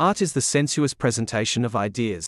Art is the sensuous presentation of ideas.